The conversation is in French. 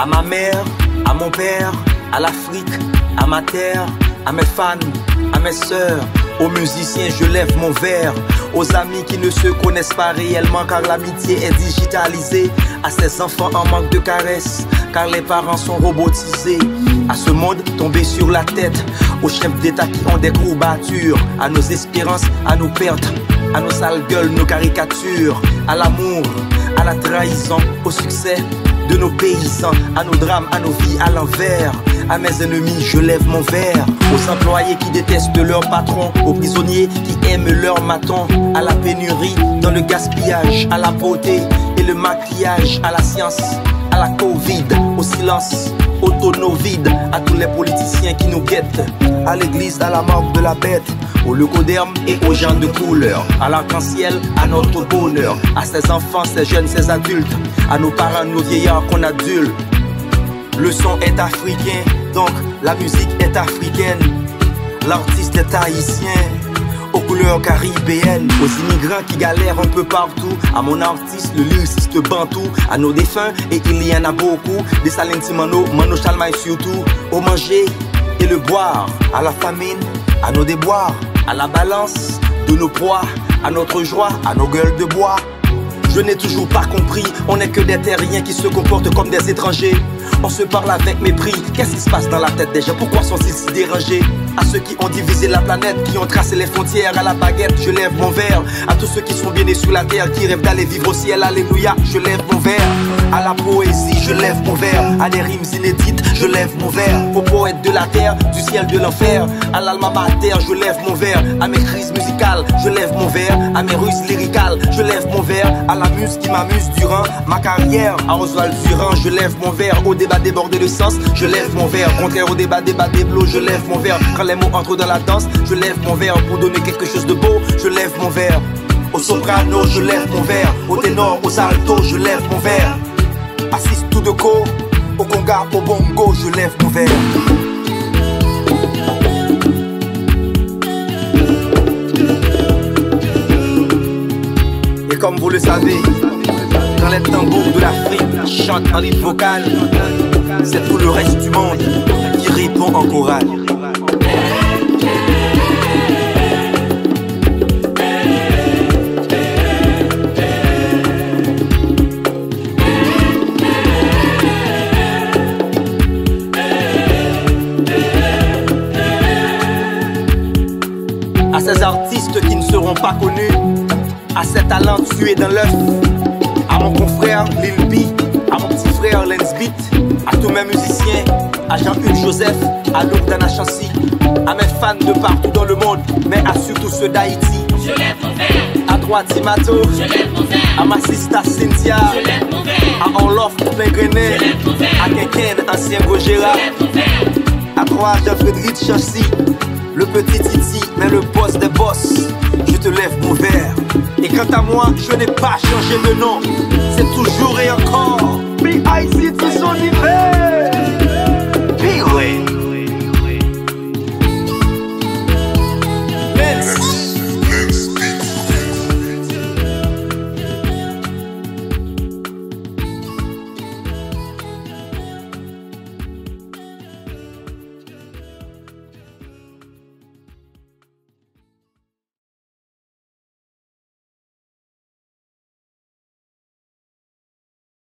À ma mère, à mon père, à l'Afrique, à ma terre, à mes fans, à mes sœurs, aux musiciens, je lève mon verre. Aux amis qui ne se connaissent pas réellement car l'amitié est digitalisée. À ces enfants en manque de caresses car les parents sont robotisés. À ce monde tombé sur la tête, aux chefs d'État qui ont des courbatures, à nos espérances, à nos pertes, à nos sales gueules, nos caricatures, à l'amour, à la trahison, au succès de nos paysans, à nos drames, à nos vies à l'envers. À mes ennemis, je lève mon verre. Aux employés qui détestent leur patron, aux prisonniers qui aiment leur maton, à la pénurie, dans le gaspillage, à la beauté et le maquillage, à la science, à la Covid, au silence, au tonneau vide, à tous les politiciens qui nous guettent, à l'église, à la mort de la bête, au leucoderme et aux gens de couleur, à l'arc-en-ciel, à notre bonheur, à ces enfants, ces jeunes, ces adultes, à nos parents, nos vieillards qu'on adulte. Le son est africain, donc la musique est africaine. L'artiste est haïtien, aux couleurs caribéennes. Aux immigrants qui galèrent un peu partout. À mon artiste, le lyriciste bantou. À nos défunts, et il y en a beaucoup. Des Salenti Mano, Mano Chalmaï surtout. Au manger et le boire. À la famine, à nos déboires. À la balance de nos poids. À notre joie, à nos gueules de bois. Je n'ai toujours pas compris, on n'est que des terriens qui se comportent comme des étrangers. On se parle avec mépris, qu'est-ce qui se passe dans la tête des gens? Pourquoi sont-ils si dérangés? À ceux qui ont divisé la planète, qui ont tracé les frontières à la baguette, je lève mon verre. À tous ceux qui sont bien nés sur la terre, qui rêvent d'aller vivre au ciel, alléluia, je lève mon verre. À la poésie, je lève mon verre. À des rimes inédites, je lève mon verre. Aux poètes de la terre, du ciel, de l'enfer. À l'alma mater, je lève mon verre. À mes crises musicales, je lève mon verre. À mes ruses lyricales, je lève mon verre. À la qui m'amuse durant ma carrière. À Oswald Durand, je lève mon verre. Au débat débordé de sens, je lève mon verre. Contraire au débat, débat des blots, je lève mon verre. Quand les mots entrent dans la danse, je lève mon verre. Pour donner quelque chose de beau, je lève mon verre. Au soprano, je lève mon verre. Au ténor, aux altos, je lève mon verre. Assiste tout de go, au conga, au bongo, je lève mon verre. Vous le savez, quand les tambours de l'Afrique chantent en rythme vocal, c'est tout le reste du monde qui répond en chorale. À ces artistes qui ne seront pas connus, à ces talents tués dans l'œuf, à mon confrère Lil B, à mon petit frère Lens Beat, à tous mes musiciens, à Jean-Hugues Joseph, à Lourdana Chancy, à mes fans de partout dans le monde, mais à surtout ceux d'Haïti. Je lève mon verre, À toi Timato, je lève mon verre, à ma sista Cynthia, je lève mon verre, à Onlof plein grenet, je lève mon verre, à Keken, ancien Gojera, je lève mon verre. à toi Jean-Frédéric Chancy, le petit Titi, mais le boss des boss. Quant à moi, je n'ai pas changé de nom.